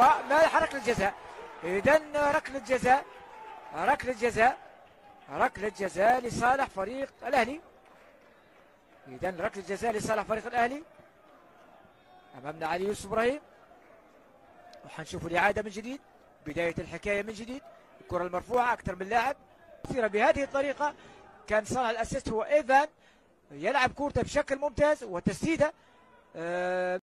وما ركله جزاء اذا ركله جزاء ركله جزاء ركله جزاء لصالح فريق الأهلي. اذا ركله جزاء لصالح فريق الأهلي. أمامنا علي يوسف إبراهيم. وحنشوف الإعادة من جديد بداية الحكاية من جديد. الكرة المرفوعة أكثر من لاعب. كثيرة بهذه الطريقة. كان صانع الأسيست هو إيفان. يلعب كورته بشكل ممتاز وتسديدة. آه